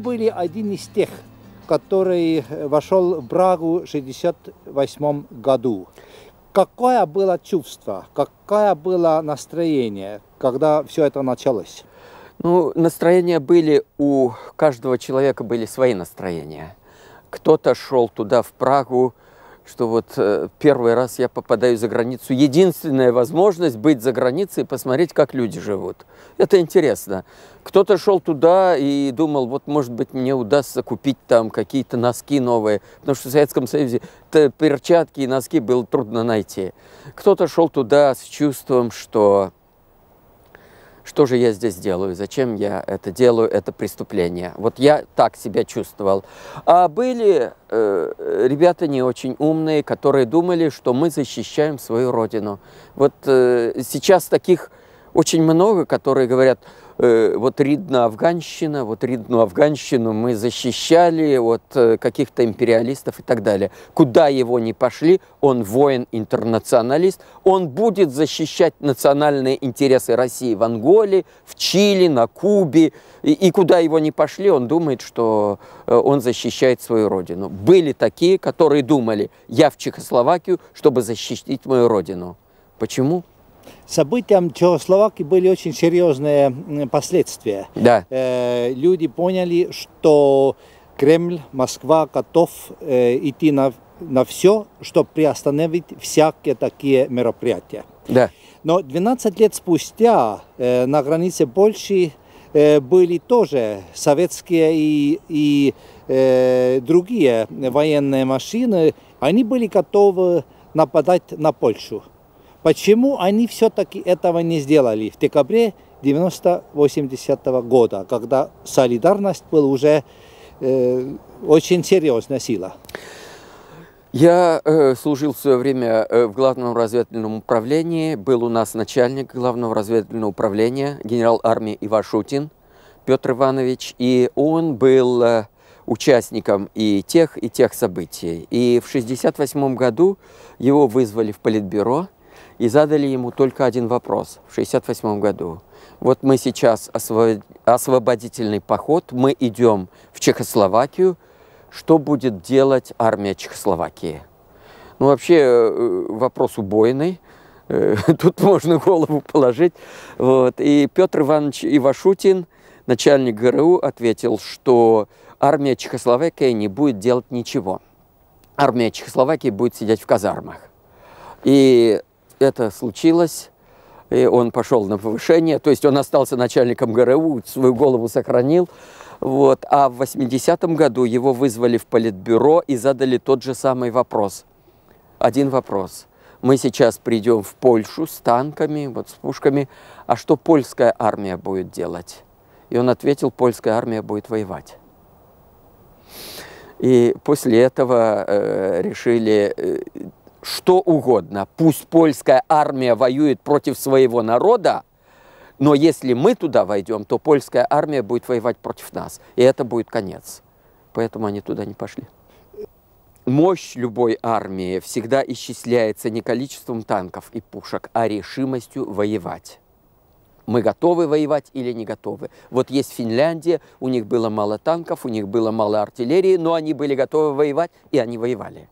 Были один из тех, который вошел в Брагу в 1968 году. Какое было чувство, какое было настроение, когда все это началось? Ну, настроения были у каждого человека были свои настроения. Кто-то шел туда, в Прагу, что вот э, первый раз я попадаю за границу. Единственная возможность быть за границей и посмотреть, как люди живут. Это интересно. Кто-то шел туда и думал, вот, может быть, мне удастся купить там какие-то носки новые, потому что в Советском Союзе перчатки и носки было трудно найти. Кто-то шел туда с чувством, что что же я здесь делаю, зачем я это делаю, это преступление. Вот я так себя чувствовал. А были э, ребята не очень умные, которые думали, что мы защищаем свою родину. Вот э, сейчас таких очень много, которые говорят, Э, вот Ридна Афганщина, вот Ридну Афганщину мы защищали от э, каких-то империалистов и так далее. Куда его ни пошли, он воин-интернационалист, он будет защищать национальные интересы России в Анголе, в Чили, на Кубе, и, и куда его ни пошли, он думает, что э, он защищает свою родину. Были такие, которые думали, я в Чехословакию, чтобы защитить мою родину. Почему? Событиям Чехословакии были очень серьезные последствия. Да. Э, люди поняли, что Кремль, Москва готов э, идти на, на все, чтобы приостановить всякие такие мероприятия. Да. Но 12 лет спустя э, на границе Польши э, были тоже советские и, и э, другие военные машины. Они были готовы нападать на Польшу. Почему они все-таки этого не сделали в декабре 1980 года, когда солидарность была уже э, очень серьезная сила? Я э, служил в свое время э, в главном разведывательном управлении. Был у нас начальник главного разведывательного управления, генерал армии Ивашутин Петр Иванович. И он был э, участником и тех, и тех событий. И в 1968 году его вызвали в Политбюро – и задали ему только один вопрос в 1968 году. Вот мы сейчас освободительный поход, мы идем в Чехословакию, что будет делать армия Чехословакии? Ну, вообще, э, вопрос убойный, э, тут можно голову положить. Вот. И Петр Иванович Ивашутин, начальник ГРУ, ответил, что армия Чехословакии не будет делать ничего. Армия Чехословакии будет сидеть в казармах. И это случилось, и он пошел на повышение, то есть он остался начальником ГРУ, свою голову сохранил. Вот. А в 80-м году его вызвали в политбюро и задали тот же самый вопрос. Один вопрос. Мы сейчас придем в Польшу с танками, вот с пушками, а что польская армия будет делать? И он ответил, польская армия будет воевать. И после этого э, решили э, что угодно. Пусть польская армия воюет против своего народа, но если мы туда войдем, то польская армия будет воевать против нас. И это будет конец. Поэтому они туда не пошли. Мощь любой армии всегда исчисляется не количеством танков и пушек, а решимостью воевать. Мы готовы воевать или не готовы. Вот есть Финляндия, у них было мало танков, у них было мало артиллерии, но они были готовы воевать, и они воевали.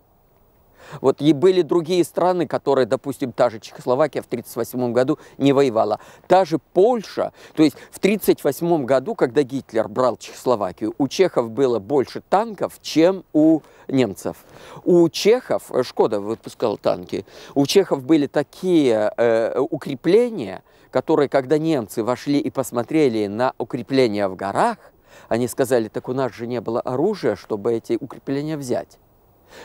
Вот и были другие страны, которые, допустим, та же Чехословакия в 1938 году не воевала. Та же Польша, то есть в 1938 году, когда Гитлер брал Чехословакию, у чехов было больше танков, чем у немцев. У чехов, э, Шкода выпускал танки, у чехов были такие э, укрепления, которые, когда немцы вошли и посмотрели на укрепления в горах, они сказали, так у нас же не было оружия, чтобы эти укрепления взять.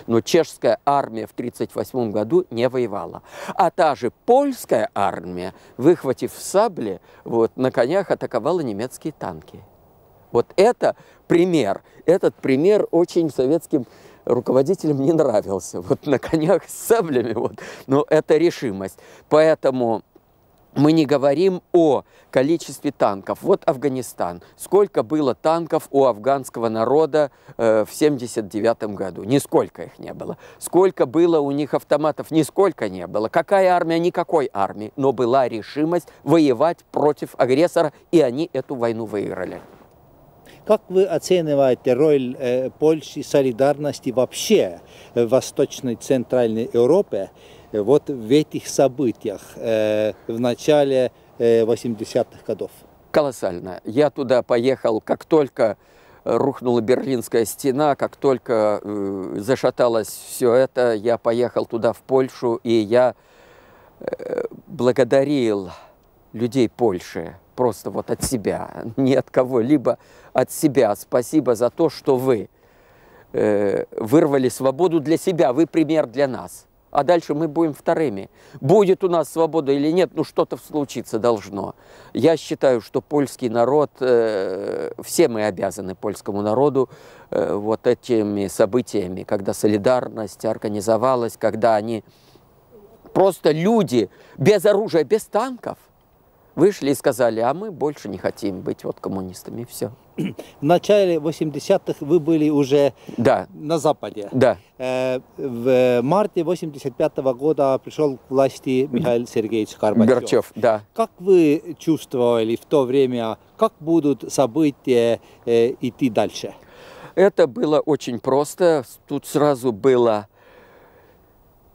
Но чешская армия в 1938 году не воевала. А та же польская армия, выхватив сабли, вот, на конях атаковала немецкие танки. Вот это пример. Этот пример очень советским руководителям не нравился. Вот на конях с саблями. Вот. Но это решимость. Поэтому мы не говорим о количестве танков. Вот Афганистан. Сколько было танков у афганского народа э, в 1979 году? Нисколько их не было. Сколько было у них автоматов? Нисколько не было. Какая армия? Никакой армии. Но была решимость воевать против агрессора, и они эту войну выиграли. Как вы оцениваете роль э, Польши солидарности вообще в Восточной Центральной Европе э, вот в этих событиях э, в начале э, 80-х годов? Колоссально. Я туда поехал, как только рухнула Берлинская стена, как только э, зашаталось все это, я поехал туда, в Польшу, и я э, благодарил людей Польши просто вот от себя, не от кого-либо, от себя. Спасибо за то, что вы э, вырвали свободу для себя, вы пример для нас. А дальше мы будем вторыми. Будет у нас свобода или нет, ну что-то случиться должно. Я считаю, что польский народ, э, все мы обязаны польскому народу э, вот этими событиями, когда солидарность организовалась, когда они просто люди без оружия, без танков – вышли и сказали, а мы больше не хотим быть вот коммунистами, все. В начале 80-х вы были уже да. на Западе. Да. Э, в марте 85 -го года пришел к власти Михаил Сергеевич Горбачев. Горбачев, да. Как вы чувствовали в то время, как будут события э, идти дальше? Это было очень просто. Тут сразу было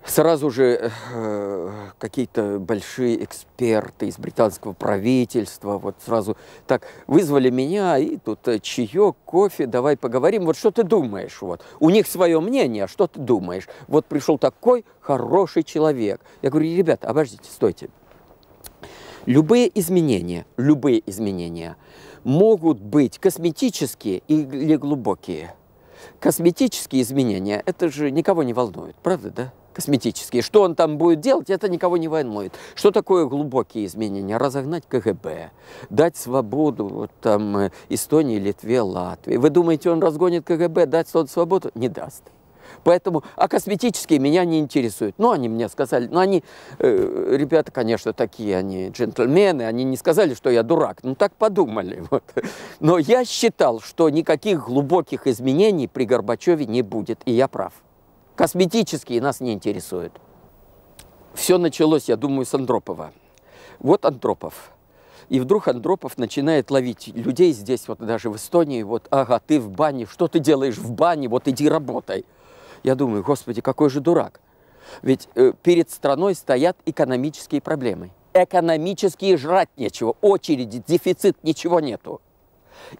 Сразу же э, какие-то большие эксперты из британского правительства, вот сразу так вызвали меня, и тут э, чаек, кофе, давай поговорим, вот что ты думаешь, вот. У них свое мнение, а что ты думаешь? Вот пришел такой хороший человек. Я говорю, ребята, обождите, стойте. Любые изменения, любые изменения могут быть косметические или глубокие. Косметические изменения, это же никого не волнует, правда, да? Косметические. Что он там будет делать, это никого не волнует. Что такое глубокие изменения? Разогнать КГБ, дать свободу вот, там, э, Эстонии, Литве, Латвии. Вы думаете, он разгонит КГБ, дать свободу? Не даст. Поэтому, а косметические меня не интересуют. Ну, они мне сказали, ну, они, э, ребята, конечно, такие, они джентльмены, они не сказали, что я дурак, ну, так подумали. Вот. Но я считал, что никаких глубоких изменений при Горбачеве не будет, и я прав. Косметические нас не интересуют. Все началось, я думаю, с Андропова. Вот Андропов. И вдруг Андропов начинает ловить людей здесь, вот даже в Эстонии, вот, ага, ты в бане, что ты делаешь в бане, вот иди работай. Я думаю, господи, какой же дурак. Ведь э, перед страной стоят экономические проблемы. Экономические жрать нечего, очереди, дефицит, ничего нету.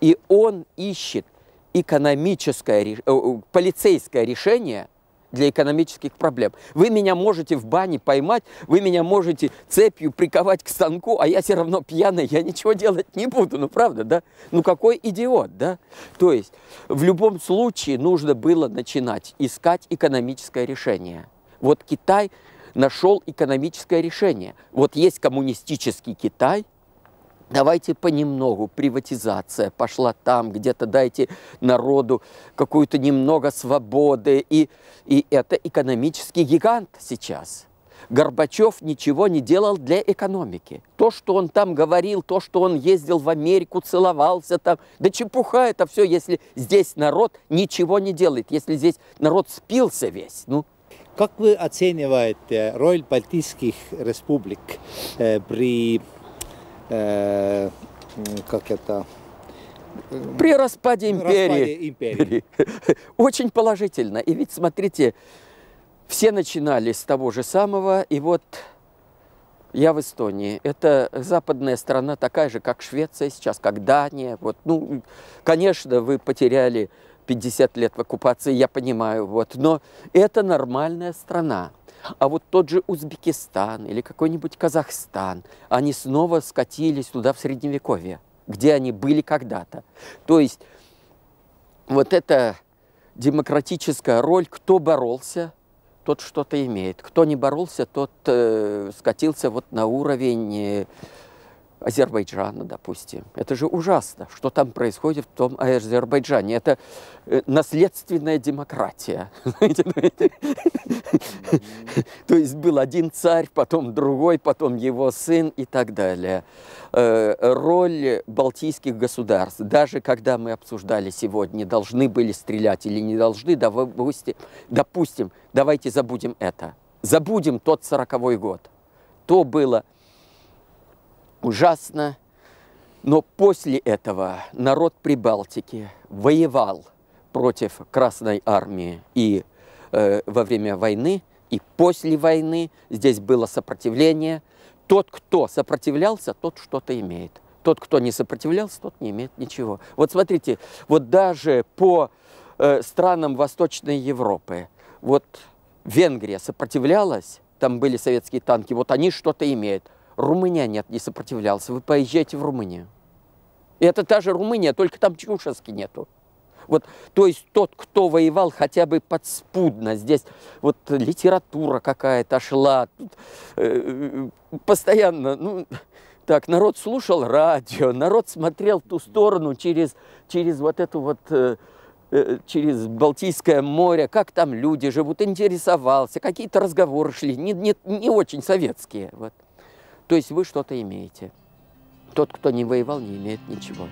И он ищет экономическое, э, э, полицейское решение – для экономических проблем. Вы меня можете в бане поймать, вы меня можете цепью приковать к станку, а я все равно пьяный, я ничего делать не буду. Ну, правда, да? Ну, какой идиот, да? То есть, в любом случае нужно было начинать искать экономическое решение. Вот Китай нашел экономическое решение. Вот есть коммунистический Китай – Давайте понемногу, приватизация пошла там, где-то дайте народу какую-то немного свободы. И, и это экономический гигант сейчас. Горбачев ничего не делал для экономики. То, что он там говорил, то, что он ездил в Америку, целовался там, да чепуха это все, если здесь народ ничего не делает, если здесь народ спился весь. Ну, как вы оцениваете роль Балтийских республик э, при э, как это... При распаде империи. Распаде империи. Очень положительно. И ведь, смотрите, все начинали с того же самого, и вот я в Эстонии. Это западная страна такая же, как Швеция сейчас, как Дания. Вот, ну, конечно, вы потеряли 50 лет в оккупации, я понимаю, вот, но это нормальная страна. А вот тот же Узбекистан или какой-нибудь Казахстан, они снова скатились туда в Средневековье, где они были когда-то. То есть вот эта демократическая роль, кто боролся, тот что-то имеет. Кто не боролся, тот э, скатился вот на уровень э, Азербайджана, допустим. Это же ужасно, что там происходит в том Азербайджане. Это э, наследственная демократия. То есть был один царь, потом другой, потом его сын и так далее. Э, роль балтийских государств, даже когда мы обсуждали сегодня, должны были стрелять или не должны, допустим, давайте забудем это. Забудем тот сороковой год. То было ужасно, Но после этого народ Прибалтики воевал против Красной Армии и э, во время войны, и после войны. Здесь было сопротивление. Тот, кто сопротивлялся, тот что-то имеет. Тот, кто не сопротивлялся, тот не имеет ничего. Вот смотрите, вот даже по э, странам Восточной Европы, вот Венгрия сопротивлялась, там были советские танки, вот они что-то имеют. Румыния нет, не сопротивлялся. Вы поезжайте в Румынию. И это та же Румыния, только там Чушески нету. Вот, то есть тот, кто воевал хотя бы подспудно, здесь вот литература какая-то шла, тут, э, постоянно, ну, так, народ слушал радио, народ смотрел в ту сторону через, через вот эту вот, э, э, через Балтийское море, как там люди живут, интересовался, какие-то разговоры шли, не, не, не очень советские. Вот. То есть вы что-то имеете. Тот, кто не воевал, не имеет ничего.